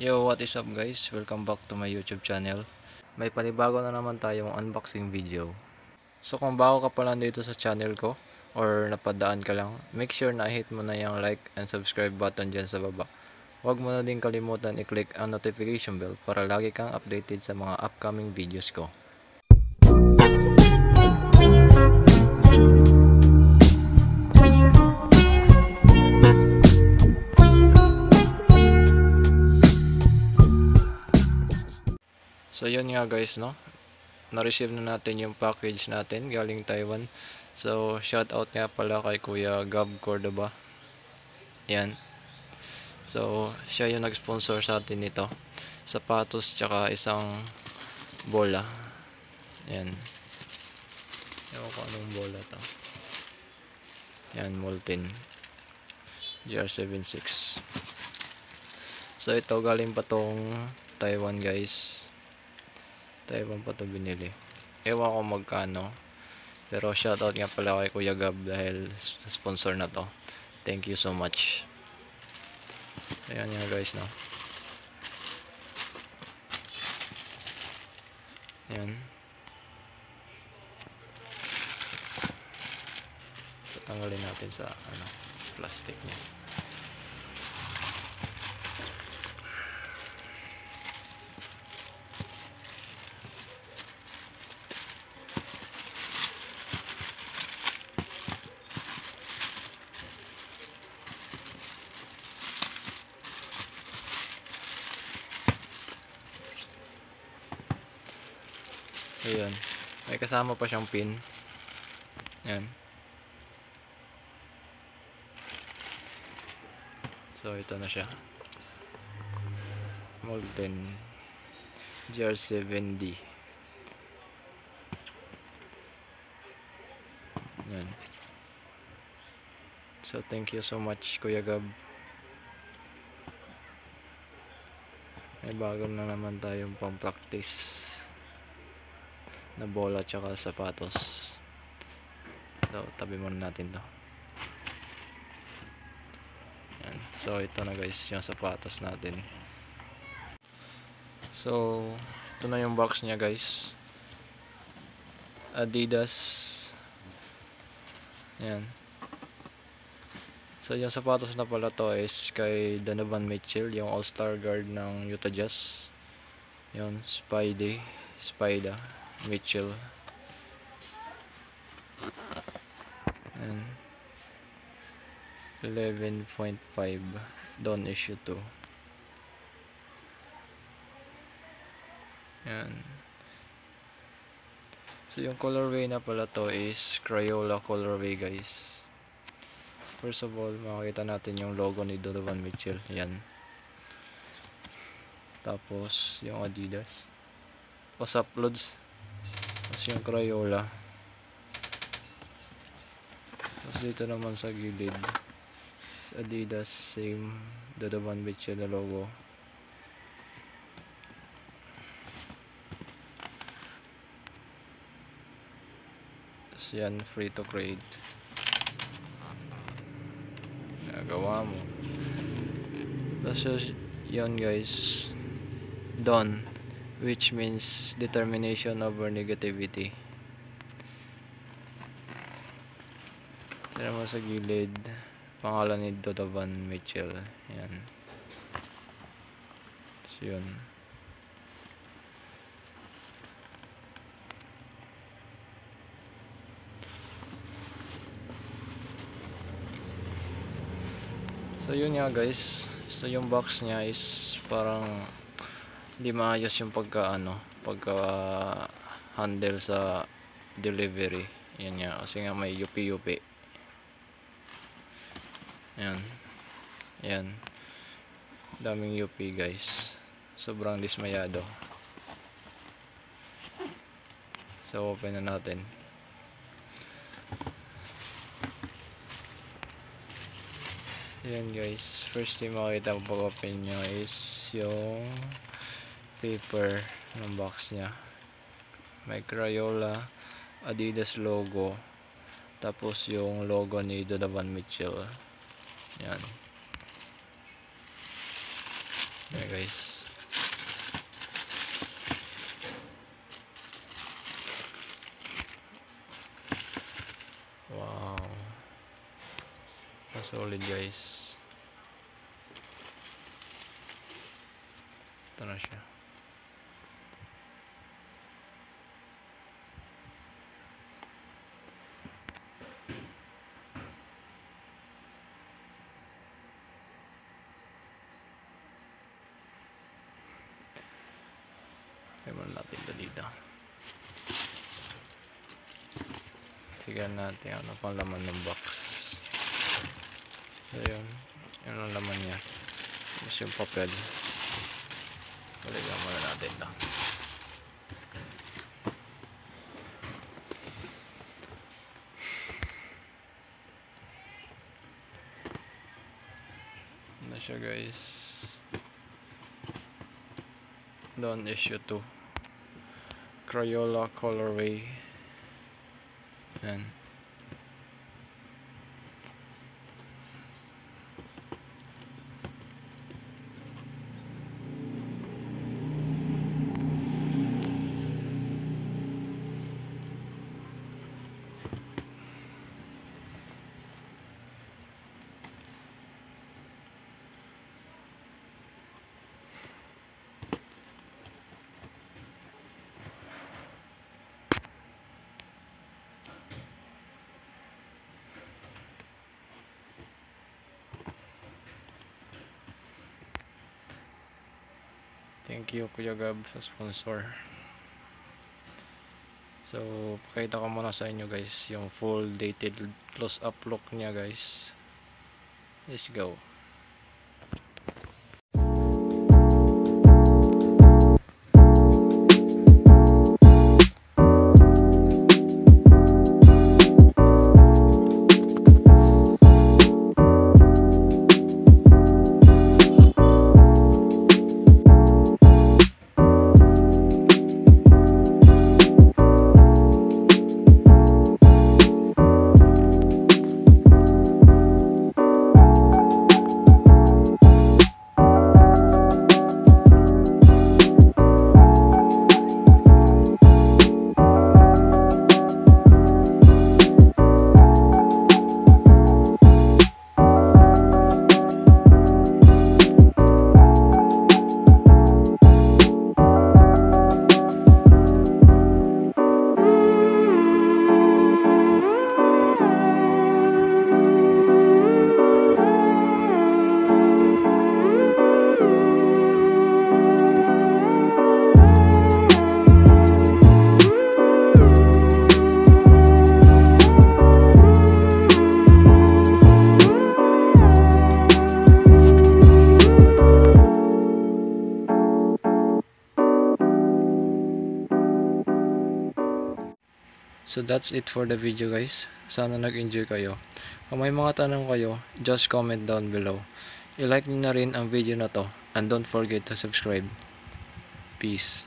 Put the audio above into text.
Yo, what is up guys? Welcome back to my YouTube channel. May panibago na naman tayong unboxing video. So kung bago ka pa lang dito sa channel ko or napadaan ka lang, make sure na hit mo na yung like and subscribe button dyan sa baba. Huwag mo na din kalimutan i-click ang notification bell para lagi kang updated sa mga upcoming videos ko. So yun nga guys no. Na-receive na natin yung package natin galing Taiwan. So shout out nga pala kay Kuya Gab Cordoba. Yan. So siya yung nag-sponsor sa atin nito. Sapatos tsaka isang bola. Yan. Ewan ko anong bola to. Yan, Molten. GR76. So ito galing pa tong Taiwan guys. Taiwan pa to binili. Ewan ko magkano. Pero shoutout nga pala kay Kuya Gab dahil sponsor na to. Thank you so much. Ayan nga guys no. Ayan. Tatanggalin natin sa ano, plastic niya. Ayan. May kasama pa siyang pin. Ayan. So, ito na siya. Molten GR7D. Ayan. So, thank you so much, Kuya Gab. May bago na naman tayong pang practice na bola tsaka sapatos. So tabi muna natin to. Yan. So ito na guys yung sapatos natin. So ito na yung box nya guys. Adidas. Yan. So yung sapatos na pala to is kay Donovan Mitchell yung all star guard ng Utah Jazz. Yun Spidey Spida Mitchell. And 11.5 Don issue 2 yan so yung colorway na pala to is Crayola colorway guys. First of all makikita natin yung logo ni Donovan Mitchell. Yan tapos yung Adidas. What's up tapos yung Crayola. Tapos dito naman sa gilid Adidas same. Donovan Mitchell na logo. Tapos yan free to create nagawa mo. Tapos yun guys. Done which means determination over negativity. Tira mo sa gilid, pangalan ni Donovan Mitchell. Yan. So, yun. So yun nga guys. So yung box niya is parang hindi maayos yung pagka ano pagka handle sa delivery. Yan nga kasi nga may yupi yupi yan. Yan. Daming yupi guys. Sobrang dismayado. So open na natin. Yan guys. First thing makita mo pag open nyo is yung paper ng box niya may Crayola Adidas logo tapos yung logo ni Donovan Mitchell yan Ayan guys. Wow. Solid guys. Ito na siya. Ewan natin ito dito. Tignan natin ano pang laman ng box. So yun. Yun ang laman niya. Tapos yung papel. Balikan muna natin ito. Ano siya guys. Dawn issue 2 Crayola colorway. Yan Thank you Kuya Gab sa sponsor. So, pakita ko muna sa inyo guys yung full dated close up look niya guys. Let's go So that's it for the video guys. Sana nag-enjoy kayo. Kung may mga tanong kayo, just comment down below. I-like nyo na rin ang video na to and don't forget to subscribe. Peace.